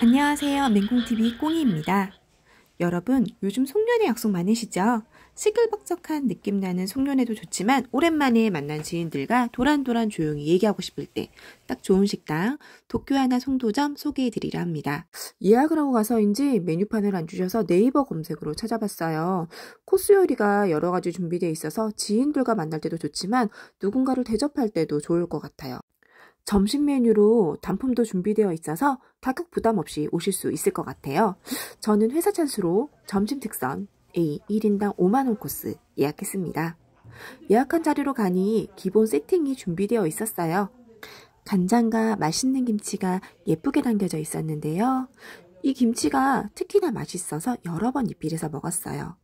안녕하세요. 맹콩TV 꽁이입니다. 여러분, 요즘 송년회 약속 많으시죠? 시끌벅적한 느낌 나는 송년회도 좋지만 오랜만에 만난 지인들과 도란도란 조용히 얘기하고 싶을 때 딱 좋은 식당 도쿄 하나 송도점 소개해 드리려 합니다. 예약을 하고 가서인지 메뉴판을 안 주셔서 네이버 검색으로 찾아봤어요. 코스 요리가 여러 가지 준비되어 있어서 지인들과 만날 때도 좋지만 누군가를 대접할 때도 좋을 것 같아요. 점심 메뉴로 단품도 준비되어 있어서 가격 부담 없이 오실 수 있을 것 같아요. 저는 회사 찬스로 점심 특선 A 1인당 5만원 코스 예약했습니다. 예약한 자리로 가니 기본 세팅이 준비되어 있었어요. 간장과 맛있는 김치가 예쁘게 담겨져 있었는데요. 이 김치가 특히나 맛있어서 여러 번 입필해서 먹었어요.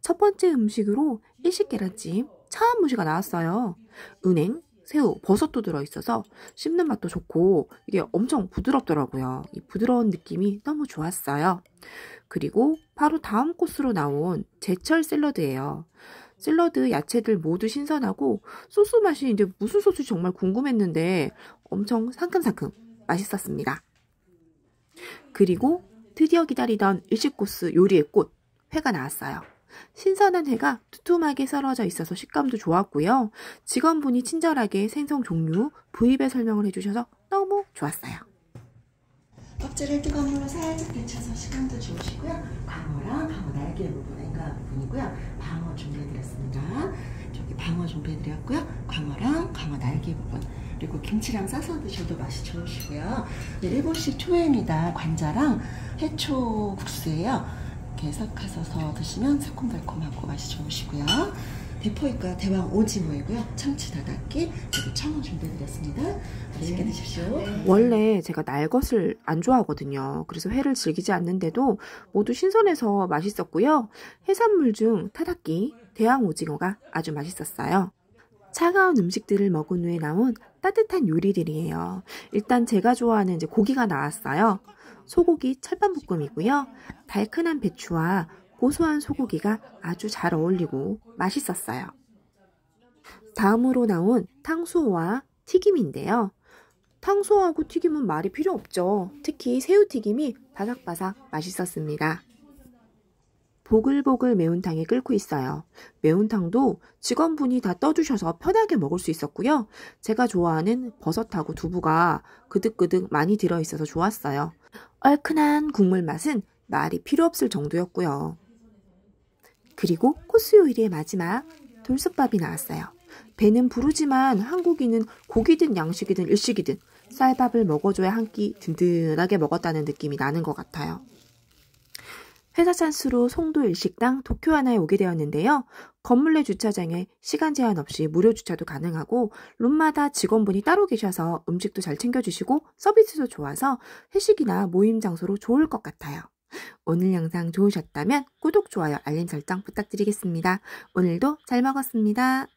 첫 번째 음식으로 일식 계란찜, 차은무시가 나왔어요. 은행, 새우, 버섯도 들어있어서 씹는 맛도 좋고 이게 엄청 부드럽더라고요. 이 부드러운 느낌이 너무 좋았어요. 그리고 바로 다음 코스로 나온 제철 샐러드예요. 샐러드 야채들 모두 신선하고 소스 맛이 이제 무슨 소스인지 정말 궁금했는데 엄청 상큼상큼 맛있었습니다. 그리고 드디어 기다리던 일식 코스 요리의 꽃 회가 나왔어요. 신선한 회가 두툼하게 썰어져 있어서 식감도 좋았고요. 직원분이 친절하게 생선 종류, 부위별 설명을 해주셔서 너무 좋았어요. 껍질을 뜨거운 물로 살짝 데쳐서 시간도 주시고요. 방어랑 방어 날개 부분, 앵가 부분이고요. 방어 준비해드렸습니다. 저기 방어 준비해드렸고요. 광어랑 광어 날개 부분. 그리고 김치랑 싸서 드셔도 맛이 좋으시고요. 네, 일본식 초회입니다. 관자랑 해초 국수예요. 이렇게 섞어서 드시면 새콤달콤하고 맛이 좋으시고요. 대포이과 대왕 오징어이고요. 참치 다닥기 그리고 청어 준비해드렸습니다. 맛있게 드십시오. 원래 제가 날 것을 안 좋아하거든요. 그래서 회를 즐기지 않는데도 모두 신선해서 맛있었고요. 해산물 중 타닥기, 대왕 오징어가 아주 맛있었어요. 차가운 음식들을 먹은 후에 나온 따뜻한 요리들이에요. 일단 제가 좋아하는 이제 고기가 나왔어요. 소고기 철판볶음이고요. 달큰한 배추와 고소한 소고기가 아주 잘 어울리고 맛있었어요. 다음으로 나온 탕수호와 튀김인데요. 탕수호하고 튀김은 말이 필요 없죠. 특히 새우튀김이 바삭바삭 맛있었습니다. 보글보글 매운탕에 끓고 있어요. 매운탕도 직원분이 다 떠주셔서 편하게 먹을 수 있었고요. 제가 좋아하는 버섯하고 두부가 그득그득 많이 들어있어서 좋았어요. 얼큰한 국물 맛은 말이 필요 없을 정도였고요. 그리고 코스 요리의 마지막 돌솥밥이 나왔어요. 배는 부르지만 한국인은 고기든 양식이든 일식이든 쌀밥을 먹어줘야 한 끼 든든하게 먹었다는 느낌이 나는 것 같아요. 회사 찬스로 송도 일식당 도쿄 하나에 오게 되었는데요. 건물 내 주차장에 시간 제한 없이 무료 주차도 가능하고 룸마다 직원분이 따로 계셔서 음식도 잘 챙겨주시고 서비스도 좋아서 회식이나 모임 장소로 좋을 것 같아요. 오늘 영상 좋으셨다면 구독, 좋아요, 알림 설정 부탁드리겠습니다. 오늘도 잘 먹었습니다.